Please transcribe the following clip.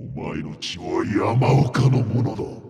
お前の血は山岡のものだ。